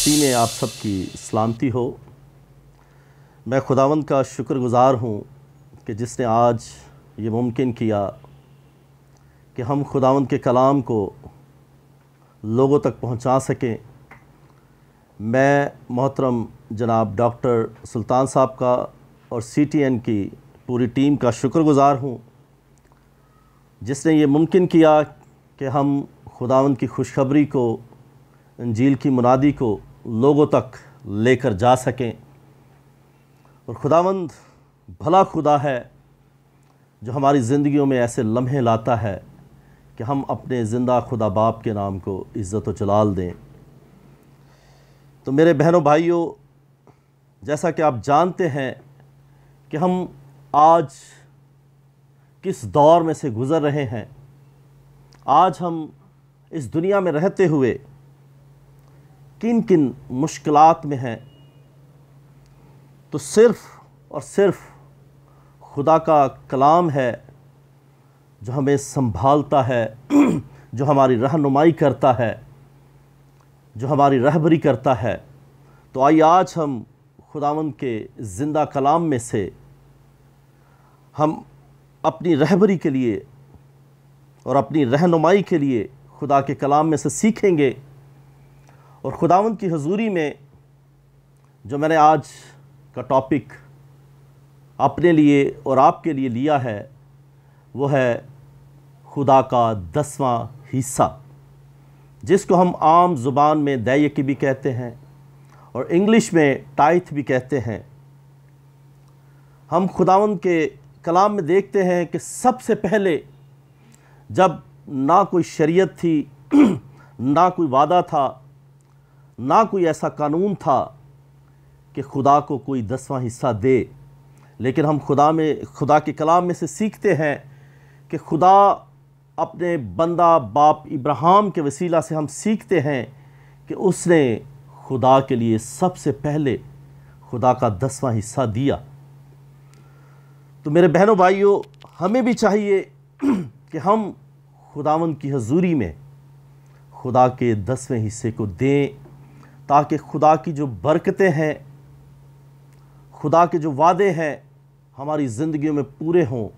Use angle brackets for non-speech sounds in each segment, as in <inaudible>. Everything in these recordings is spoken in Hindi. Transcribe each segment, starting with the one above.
मसीह में आप सबकी सलामती हो। मैं खुदावंद का शुक्रगुज़ार हूँ कि जिसने आज ये मुमकिन किया कि हम खुदावंद के कलाम को लोगों तक पहुँचा सकें। मैं मोहतरम जनाब डॉक्टर सुल्तान साहब का और सीटीएन की पूरी टीम का शुक्रगुज़ार हूँ। जिसने ये मुमकिन किया कि हम खुदावंद की खुशखबरी को, इंजील की मुनादी को लोगों तक लेकर जा सकें। और खुदावंद, भला खुदा है जो हमारी ज़िंदगियों में ऐसे लम्हे लाता है कि हम अपने ज़िंदा खुदा बाप के नाम को इज़्ज़त व जलाल दें। तो मेरे बहनों, भाइयों, जैसा कि आप जानते हैं कि हम आज किस दौर में से गुज़र रहे हैं, आज हम इस दुनिया में रहते हुए किन किन मुश्किलात में हैं तो सिर्फ़ और सिर्फ़ खुदा का कलाम है, जो हमें संभालता है, <clears throat> जो हमारी रहनुमाई करता है, जो हमारी रहबरी करता है। तो आइए आज हम खुदावंद के ज़िंदा कलाम में से हम अपनी रहबरी के लिए और अपनी रहनुमाई के लिए खुदा के कलाम में से सीखेंगे। और खुदावंद की हजूरी में जो मैंने आज का टॉपिक अपने लिए और आपके लिए लिया है, वो है खुदा का दसवां हिस्सा, जिसको हम आम ज़ुबान में दैय की भी कहते हैं और इंग्लिश में टाइथ भी कहते हैं। हम खुदावंद के कलाम में देखते हैं कि सबसे पहले जब ना कोई शरीयत थी, <clears throat> ना कोई वादा था ना कोई ऐसा कानून था कि खुदा को कोई दसवां हिस्सा दे। लेकिन हम खुदा में, खुदा के कलाम में से सीखते हैं कि खुदा अपने बंदा बाप इब्राहिम के वसीला से हम सीखते हैं कि उसने खुदा के लिए सबसे पहले खुदा का दसवां हिस्सा दिया। तो मेरे बहनों, भाइयों, हमें भी चाहिए कि हम खुदावन की हजूरी में खुदा के दसवें हिस्से को दें। ताकि खुदा की जो बरकतें हैं, खुदा के जो वादे हैं, हमारी ज़िंदगियों में पूरे हों।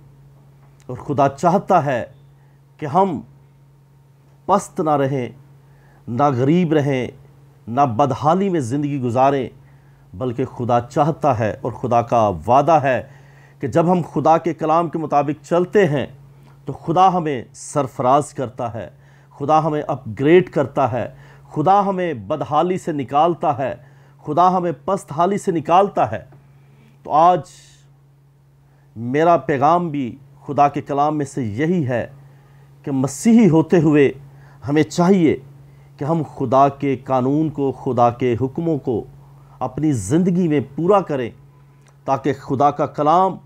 और खुदा चाहता है कि हम पस्त ना रहें, ना गरीब रहें, ना बदहाली में ज़िंदगी गुजारें, बल्कि खुदा चाहता है और खुदा का वादा है कि जब हम खुदा के कलाम के मुताबिक चलते हैं तो खुदा हमें सरफराज करता है, खुदा हमें अपग्रेड करता है खुदा हमें बदहाली से निकालता है, खुदा हमें पस्त हाली से निकालता है। तो आज मेरा पैगाम भी खुदा के कलाम में से यही है कि मसीही होते हुए हमें चाहिए कि हम खुदा के कानून को, खुदा के हुक्मों को अपनी ज़िंदगी में पूरा करें, ताकि खुदा का कलाम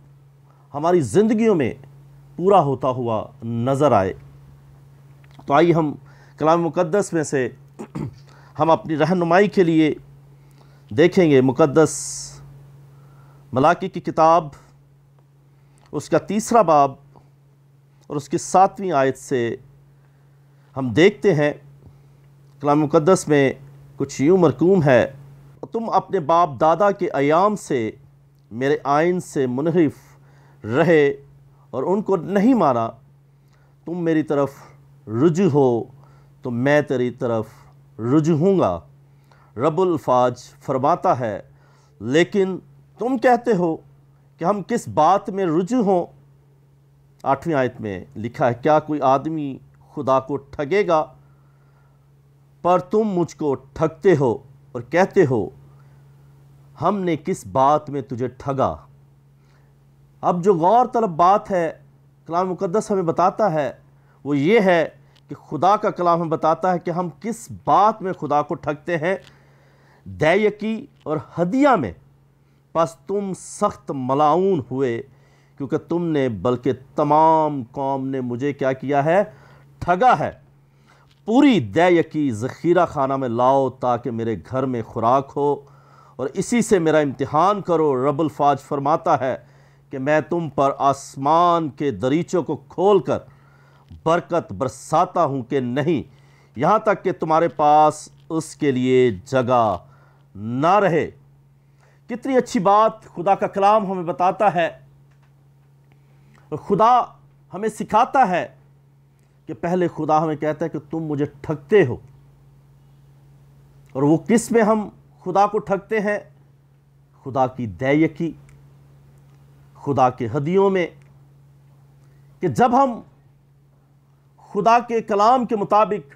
हमारी ज़िंदगियों में पूरा होता हुआ नज़र आए। तो आइए हम कलाम मुक़दस में से हम अपनी रहनुमाई के लिए देखेंगे मुक़दस मलाकी की किताब, उसका तीसरा बाब और उसकी सातवीं आयत से हम देखते हैं कलाम मुक़दस में कुछ यूँ मरकूम है। तुम अपने बाप दादा के अयाम से, मेरे आइन से मुनहरफ रहे और उनको नहीं माना। तुम मेरी तरफ़ रुजू हो तो मैं तेरी तरफ़ रुजू हूँगा रबुल्फाज फरमाता है, लेकिन तुम कहते हो कि हम किस बात में रुजू हों? आठवीं आयत में लिखा है, क्या कोई आदमी खुदा को ठगेगा? पर तुम मुझको ठगते हो और कहते हो, हमने किस बात में तुझे ठगा? अब जो गौर तलब बात है, कलाम मुक़दस हमें बताता है, वो ये है कि खुदा का कलाम हमें बताता है कि हम किस बात में खुदा को ठगते हैं। दैयकी और हदिया में बस तुम सख्त मलाउन हुए, क्योंकि तुमने बल्कि तमाम कौम ने मुझे क्या किया है? ठगा है। पूरी दैयकी ज़ख़ीरा खाना में लाओ, ताकि मेरे घर में खुराक हो। और इसी से मेरा इम्तिहान करो रबुल्फाज फरमाता है कि मैं तुम पर आसमान के दरीचों को खोल कर बरकत बरसाता हूँ कि नहीं। यहाँ तक कि तुम्हारे पास उसके लिए जगह ना रहे। कितनी अच्छी बात खुदा का कलाम हमें बताता है। खुदा हमें सिखाता है कि पहले खुदा हमें कहता है कि तुम मुझे ठगते हो। और वो किसमें हम खुदा को ठगते हैं? खुदा की दैयकी, खुदा के हदियों में कि जब हम खुदा के कलाम के मुताबिक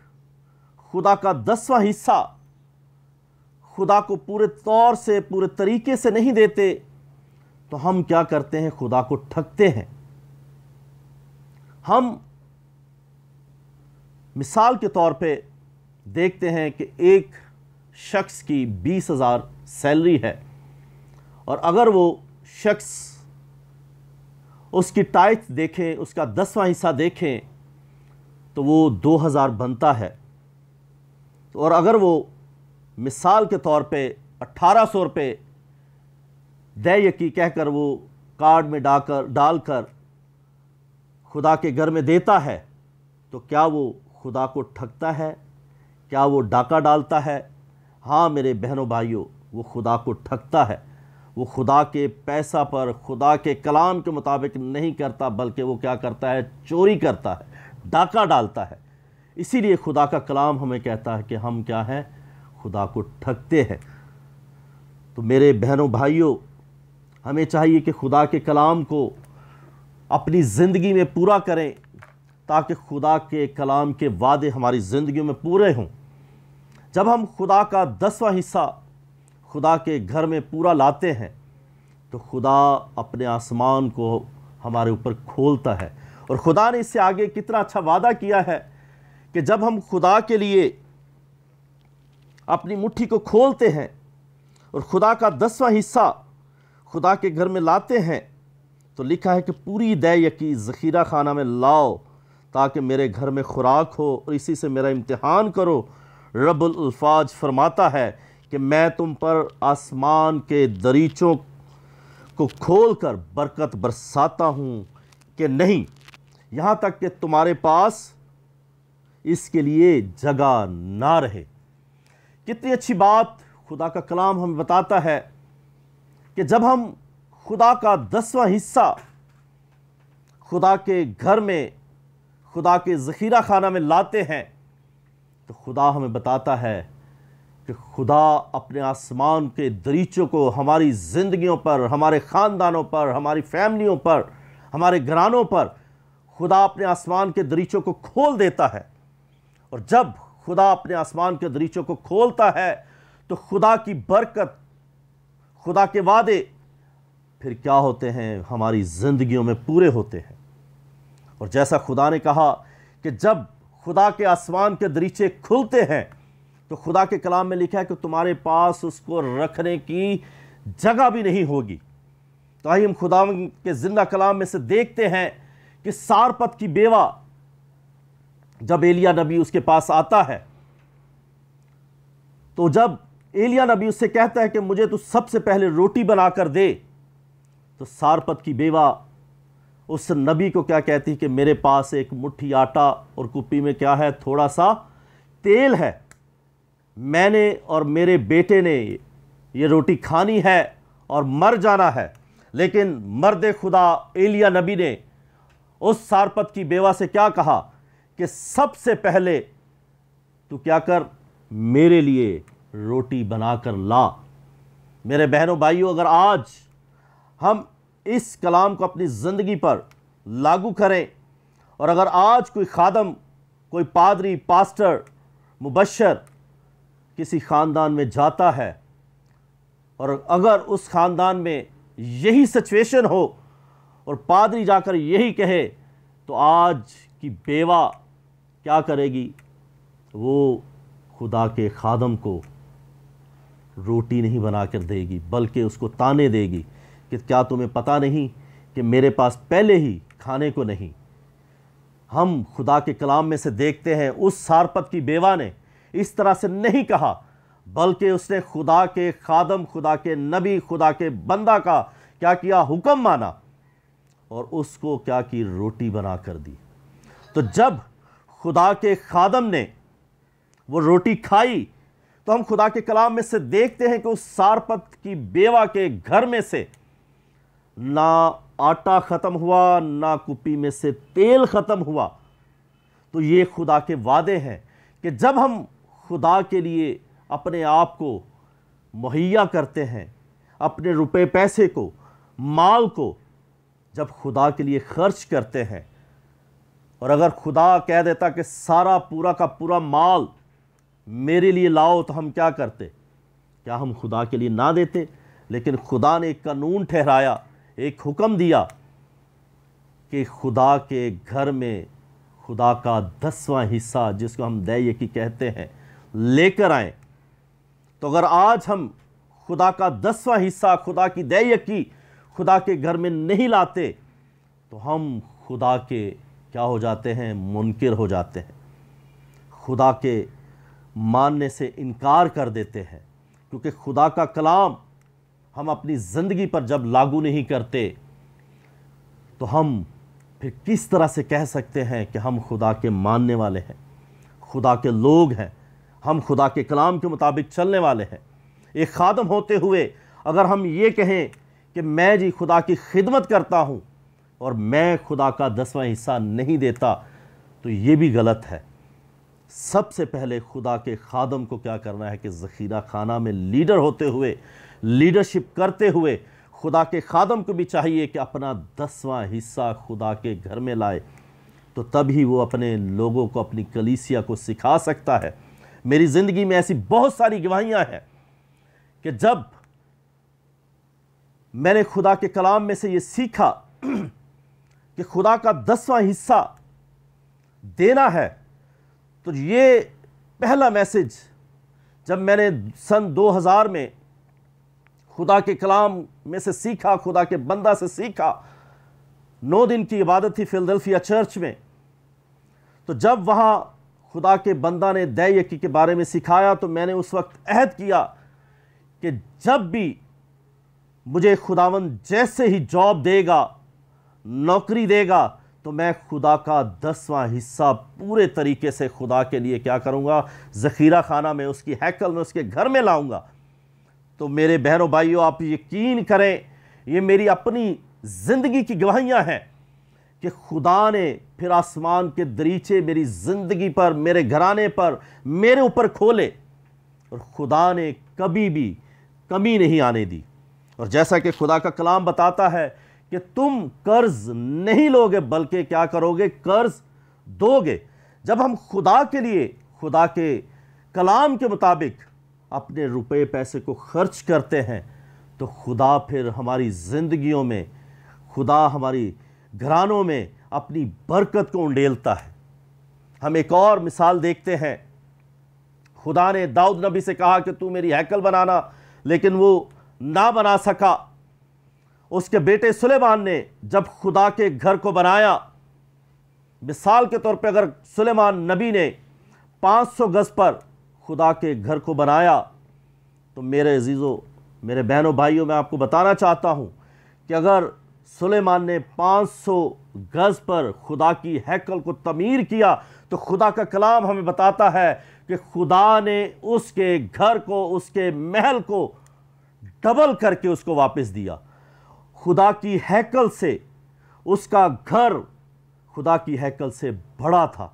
खुदा का दसवां हिस्सा खुदा को पूरे तौर से, पूरे तरीके से नहीं देते तो हम क्या करते हैं? खुदा को ठगते हैं। हम मिसाल के तौर पे देखते हैं कि एक शख्स की बीस हज़ार सैलरी है और अगर वो शख्स उसकी टाइट देखें, उसका दसवां हिस्सा देखें तो वो दो हज़ार बनता है। और अगर वो मिसाल के तौर पे अट्ठारह सौ रुपये दे यकी कहकर वो कार्ड में डाकर, डालकर खुदा के घर में देता है तो क्या वो खुदा को ठगता है? क्या वो डाका डालता है? हाँ मेरे बहनों भाइयों, वो खुदा को ठगता है। वो खुदा के पैसा पर, खुदा के कलाम के मुताबिक नहीं करता, बल्कि वो क्या करता है? चोरी करता है। डाका डालता है। इसीलिए खुदा का कलाम हमें कहता है कि हम क्या हैं? खुदा को ठगते हैं। तो मेरे बहनों, भाइयों, हमें चाहिए कि खुदा के कलाम को अपनी ज़िंदगी में पूरा करें, ताकि खुदा के कलाम के वादे हमारी ज़िंदगी में पूरे हों। जब हम खुदा का दसवां हिस्सा खुदा के घर में पूरा लाते हैं तो खुदा अपने आसमान को हमारे ऊपर खोलता है। और खुदा ने इससे आगे कितना अच्छा वादा किया है कि जब हम खुदा के लिए अपनी मुट्ठी को खोलते हैं और खुदा का दसवां हिस्सा खुदा के घर में लाते हैं तो लिखा है कि पूरी दय यकी ज़ख़ीरा खाना में लाओ ताकि मेरे घर में खुराक हो और इसी से मेरा इम्तहान करो। रबुल्फ़ाज फरमाता है कि मैं तुम पर आसमान के दरीचों को खोल कर बरकत बरसाता हूँ कि नहीं यहाँ तक कि तुम्हारे पास इसके लिए जगह ना रहे। कितनी अच्छी बात खुदा का कलाम हमें बताता है कि जब हम खुदा का दसवां हिस्सा, खुदा के घर में, खुदा के ज़ख़ीरा खाना में लाते हैं तो खुदा हमें बताता है कि खुदा अपने आसमान के दरीचों को हमारी ज़िंदगियों पर, हमारे ख़ानदानों पर, हमारी फैमिलियों पर, हमारे घरानों पर खुदा अपने आसमान के दरीचों को खोल देता है। और जब खुदा अपने आसमान के दरीचों को खोलता है तो खुदा की बरकत, खुदा के वादे फिर क्या होते हैं? हमारी ज़िंदगियों में पूरे होते हैं। और जैसा खुदा ने कहा कि जब खुदा के आसमान के दरीचे खुलते हैं तो खुदा के कलाम में लिखा है कि तुम्हारे पास उसको रखने की जगह भी नहीं होगी। तो आइए हम खुदा के ज़िंदा कलाम में से देखते हैं कि सारपत की बेवा जब एलिया नबी उसके पास आता है तो जब एलिया नबी उससे कहता है कि मुझे तो सबसे पहले रोटी बनाकर दे तो सारपत की बेवा उस नबी को क्या कहती कि मेरे पास एक मुट्ठी आटा और कुप्पी में क्या है? थोड़ा सा तेल है। मैंने और मेरे बेटे ने ये रोटी खानी है और मर जाना है। लेकिन मर्द खुदा एलिया नबी ने उस सारपत की बेवा से क्या कहा कि सबसे पहले तू क्या कर, मेरे लिए रोटी बनाकर ला। मेरे बहनों, भाइयों, अगर आज हम इस कलाम को अपनी ज़िंदगी पर लागू करें और अगर आज कोई खादम, कोई पादरी, पास्टर, मुबशर किसी ख़ानदान में जाता है और अगर उस ख़ानदान में यही सिचुएशन हो और पादरी जाकर यही कहे तो आज की बेवा क्या करेगी? वो खुदा के खादम को रोटी नहीं बना कर देगी, बल्कि उसको ताने देगी कि क्या तुम्हें पता नहीं कि मेरे पास पहले ही खाने को नहीं। हम खुदा के कलाम में से देखते हैं, उस सारपत की बेवा ने इस तरह से नहीं कहा, बल्कि उसने खुदा के खादम, खुदा के नबी, खुदा के बंदा का क्या किया हुक्म माना। और उसको क्या की? रोटी बना कर दी। तो जब खुदा के खादम ने वो रोटी खाई तो हम खुदा के कलाम में से देखते हैं कि उस सारपत की बेवा के घर में से ना आटा ख़त्म हुआ, ना कुपी में से तेल ख़त्म हुआ। तो ये खुदा के वादे हैं कि जब हम खुदा के लिए अपने आप को मुहैया करते हैं, अपने रुपए पैसे को, माल को जब खुदा के लिए खर्च करते हैं, और अगर खुदा कह देता कि सारा पूरा का पूरा माल मेरे लिए लाओ तो हम क्या करते? क्या हम खुदा के लिए ना देते? लेकिन खुदा ने एक कानून ठहराया, एक हुक्म दिया कि खुदा के घर में खुदा का दसवां हिस्सा, जिसको हम दैय की कहते हैं, लेकर आए। तो अगर आज हम खुदा का दसवां हिस्सा, खुदा की दैय की खुदा के घर में नहीं लाते तो हम खुदा के क्या हो जाते हैं? मुनकर हो जाते हैं। खुदा के मानने से इनकार कर देते हैं, क्योंकि खुदा का कलाम हम अपनी ज़िंदगी पर जब लागू नहीं करते तो हम फिर किस तरह से कह सकते हैं कि हम खुदा के मानने वाले हैं? खुदा के लोग हैं। हम खुदा के कलाम के मुताबिक चलने वाले हैं। एक खादम होते हुए अगर हम ये कहें कि मैं जी खुदा की खिदमत करता हूँ और मैं खुदा का दसवां हिस्सा नहीं देता तो ये भी गलत है। सबसे पहले खुदा के खादम को क्या करना है कि ज़ख़ीरा खाना में लीडर होते हुए, लीडरशिप करते हुए खुदा के खादम को भी चाहिए कि अपना दसवां हिस्सा खुदा के घर में लाए। तो तभी वो अपने लोगों को, अपनी कलीसिया को सिखा सकता है। मेरी ज़िंदगी में ऐसी बहुत सारी गवाहियाँ हैं कि जब मैंने खुदा के कलाम में से ये सीखा <clears throat> कि खुदा का दसवां हिस्सा देना है। तो ये पहला मैसेज, जब मैंने सन 2000 में खुदा के कलाम में से सीखा, खुदा के बंदा से सीखा, नौ दिन की इबादत थी फिलदल्फिया चर्च में। तो जब वहाँ खुदा के बंदा ने दय के बारे में सिखाया तो मैंने उस वक्त अहद किया कि जब भी मुझे खुदावन जैसे ही जॉब देगा, नौकरी देगा तो मैं खुदा का दसवां हिस्सा पूरे तरीके से खुदा के लिए क्या करूँगा? ज़ख़ीरा खाना में उसकी हैकल में उसके घर में लाऊँगा। तो मेरे बहनों, भाइयों, आप यकीन करें, ये मेरी अपनी ज़िंदगी की गवाहियाँ हैं कि खुदा ने फिर आसमान के दरीचे मेरी ज़िंदगी पर, मेरे घराने पर, मेरे ऊपर खोले और खुदा ने कभी भी कमी नहीं आने दी। और जैसा कि खुदा का कलाम बताता है कि तुम कर्ज नहीं लोगे, बल्कि क्या करोगे? कर्ज दोगे। जब हम खुदा के लिए, खुदा के कलाम के मुताबिक अपने रुपए, पैसे को खर्च करते हैं तो खुदा फिर हमारी ज़िंदगियों में, खुदा हमारी घरानों में अपनी बरकत को उंडेलता है। हम एक और मिसाल देखते हैं। खुदा ने दाऊद नबी से कहा कि तू मेरी हैकल बनाना, लेकिन वो ना बना सका। उसके बेटे सुलेमान ने जब खुदा के घर को बनाया, मिसाल के तौर पे अगर सुलेमान नबी ने 500 गज पर खुदा के घर को बनाया तो मेरे अजीज़ों, मेरे बहनों भाइयों, मैं आपको बताना चाहता हूँ कि अगर सुलेमान ने 500 गज पर खुदा की हैकल को तमीर किया तो खुदा का कलाम हमें बताता है कि खुदा ने उसके घर को, उसके महल को डबल करके उसको वापस दिया। खुदा की हैकल से, उसका घर खुदा की हैकल से बड़ा था।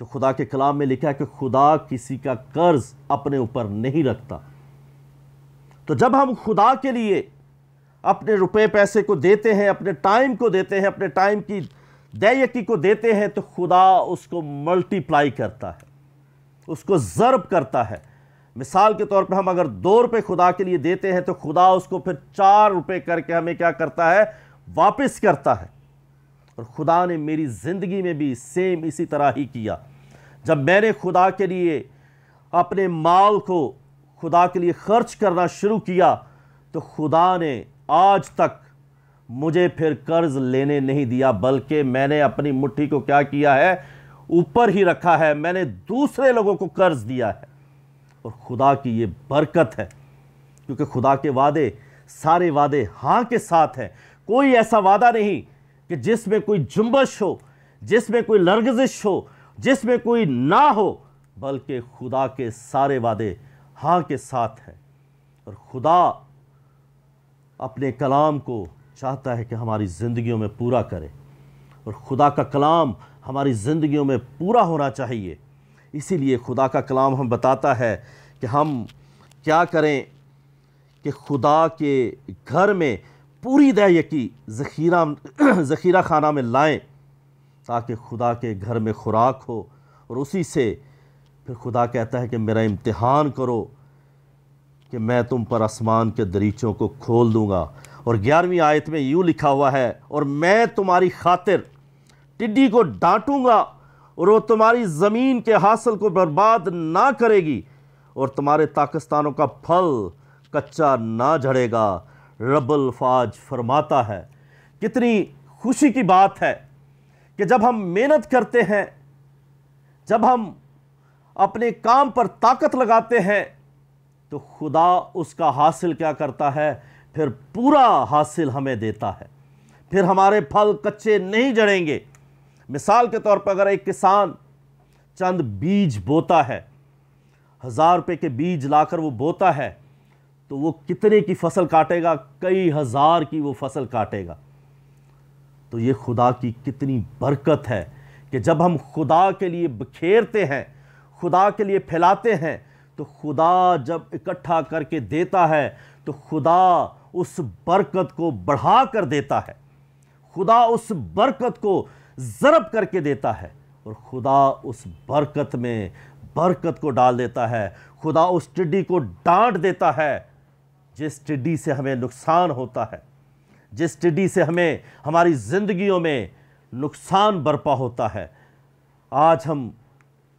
तो खुदा के कलाम में लिखा है कि खुदा किसी का कर्ज अपने ऊपर नहीं रखता। तो जब हम खुदा के लिए अपने रुपए पैसे को देते हैं, अपने टाइम को देते हैं, अपने टाइम की दैयकी को देते हैं तो खुदा उसको मल्टीप्लाई करता है, उसको ज़र्ब करता है। मिसाल के तौर पे हम अगर दो रुपये खुदा के लिए देते हैं तो खुदा उसको फिर चार रुपये करके हमें क्या करता है? वापस करता है। और खुदा ने मेरी ज़िंदगी में भी सेम इसी तरह ही किया। जब मैंने खुदा के लिए अपने माल को खुदा के लिए खर्च करना शुरू किया तो खुदा ने आज तक मुझे फिर कर्ज लेने नहीं दिया, बल्कि मैंने अपनी मुट्ठी को क्या किया है? ऊपर ही रखा है। मैंने दूसरे लोगों को कर्ज दिया है। और खुदा की ये बरकत है। क्योंकि खुदा के वादे, सारे वादे हाँ के साथ हैं। कोई ऐसा वादा नहीं कि जिसमें कोई जुम्बश हो, जिसमें कोई लर्गजिश हो, जिसमें कोई ना हो, बल्कि खुदा के सारे वादे हाँ के साथ हैं। और खुदा अपने कलाम को चाहता है कि हमारी ज़िंदगियों में पूरा करे। और खुदा का कलाम हमारी ज़िंदगियों में पूरा होना चाहिए। इसीलिए खुदा का कलाम हम बताता है कि हम क्या करें कि खुदा के घर में पूरी दयकी ज़ख़ीरा <clears throat> ज़ख़ीरा खाना में लाएँ, ताकि खुदा के घर में खुराक हो। और उसी से फिर खुदा कहता है कि मेरा इम्तिहान करो कि मैं तुम पर आसमान के दरीचों को खोल दूँगा। और ग्यारहवीं आयत में यूँ लिखा हुआ है, और मैं तुम्हारी खातिर टिड्डी को डांटूँगा और वो तुम्हारी ज़मीन के हासिल को बर्बाद ना करेगी और तुम्हारे ताकिस्तानों का फल कच्चा ना झड़ेगा। रबल फाज फरमाता है, कितनी खुशी की बात है कि जब हम मेहनत करते हैं, जब हम अपने काम पर ताकत लगाते हैं तो खुदा उसका हासिल क्या करता है? फिर पूरा हासिल हमें देता है। फिर हमारे फल कच्चे नहीं जड़ेंगे मिसाल के तौर पर अगर एक किसान चंद बीज बोता है, हज़ार रुपये के बीज लाकर वो बोता है तो वो कितने की फ़सल काटेगा? कई हज़ार की वो फ़सल काटेगा। तो ये खुदा की कितनी बरकत है कि जब हम खुदा के लिए बखेरते हैं, खुदा के लिए फैलाते हैं तो खुदा जब इकट्ठा करके देता है तो खुदा उस बरकत को बढ़ा कर देता है। खुदा उस बरकत को ज़रब करके देता है और खुदा उस बरकत में बरकत को डाल देता है। खुदा उस टिड्डी को डांट देता है जिस टिड्डी से हमें नुकसान होता है, जिस टिड्डी से हमें, हमारी ज़िंदगियों में नुकसान बरपा होता है। आज हम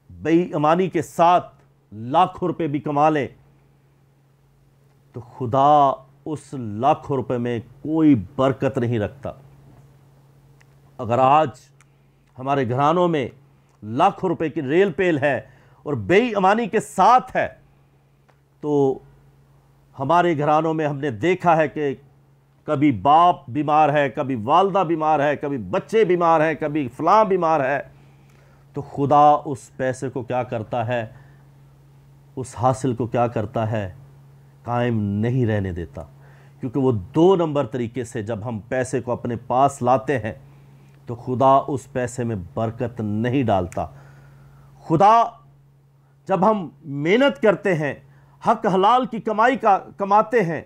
बेईमानी के साथ लाखों रुपए भी कमा लें तो खुदा उस लाखों रुपए में कोई बरकत नहीं रखता। अगर आज हमारे घरानों में लाखों रुपए की रेल पेल है और बेईमानी के साथ है तो हमारे घरानों में हमने देखा है कि कभी बाप बीमार है, कभी वालदा बीमार है, कभी बच्चे बीमार हैं, कभी फलां बीमार है तो खुदा उस पैसे को क्या करता है? उस हासिल को क्या करता है? कायम नहीं रहने देता, क्योंकि वो दो नंबर तरीके से जब हम पैसे को अपने पास लाते हैं तो खुदा उस पैसे में बरकत नहीं डालता। खुदा, जब हम मेहनत करते हैं, हक हलाल की कमाई का, कमाते हैं,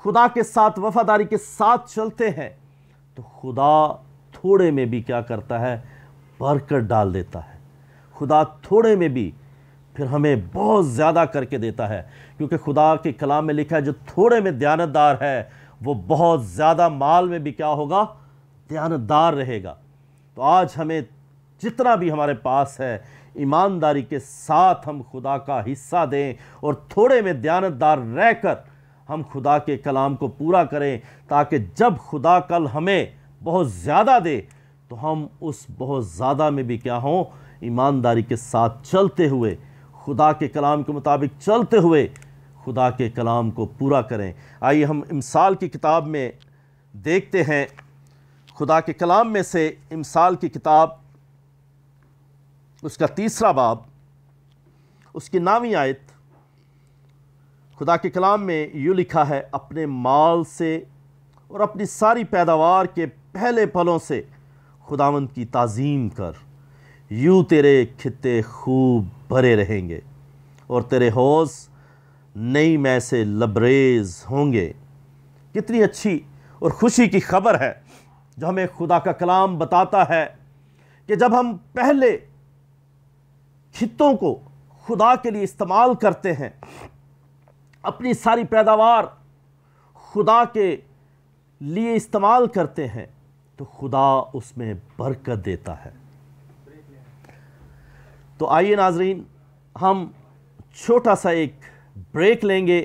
खुदा के साथ, वफादारी के साथ चलते हैं तो खुदा थोड़े में भी क्या करता है? बरकत डाल देता है। खुदा थोड़े में भी फिर हमें बहुत ज़्यादा करके देता है, क्योंकि खुदा के कलाम में लिखा है, जो थोड़े में दयानतदार है, वो बहुत ज़्यादा माल में भी क्या होगा? दयानतदार रहेगा। तो आज हमें जितना भी हमारे पास है, ईमानदारी के साथ हम खुदा का हिस्सा दें और थोड़े में दयानतदार रहकर हम खुदा के कलाम को पूरा करें, ताकि जब खुदा कल हमें बहुत ज़्यादा दे तो हम उस बहुत ज़्यादा में भी क्या हों, ईमानदारी के साथ चलते हुए, खुदा के कलाम के मुताबिक चलते हुए खुदा के कलाम को पूरा करें। आइए हम इमसाल की किताब में देखते हैं। खुदा के कलाम में से इमसाल की किताब, उसका तीसरा बाब, उसकी नामी आयत, खुदा के कलाम में यूँ लिखा है, अपने माल से और अपनी सारी पैदावार के पहले पलों से खुदावंद की ताज़ीम कर। यूँ तेरे खिते खूब भरे रहेंगे और तेरे हौज नई में से लबरेज होंगे। कितनी अच्छी और खुशी की खबर है जो हमें खुदा का कलाम बताता है कि जब हम पहले खितों को खुदा के लिए इस्तेमाल करते हैं, अपनी सारी पैदावार खुदा के लिए इस्तेमाल करते हैं तो खुदा उसमें बरकत देता है। तो आइए नाजरीन, हम छोटा सा एक ब्रेक लेंगे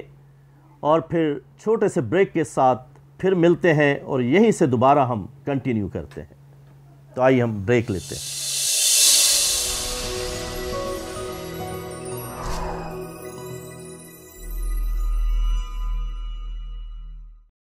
और फिर छोटे से ब्रेक के साथ फिर मिलते हैं और यहीं से दोबारा हम कंटिन्यू करते हैं। तो आइए हम ब्रेक लेते हैं।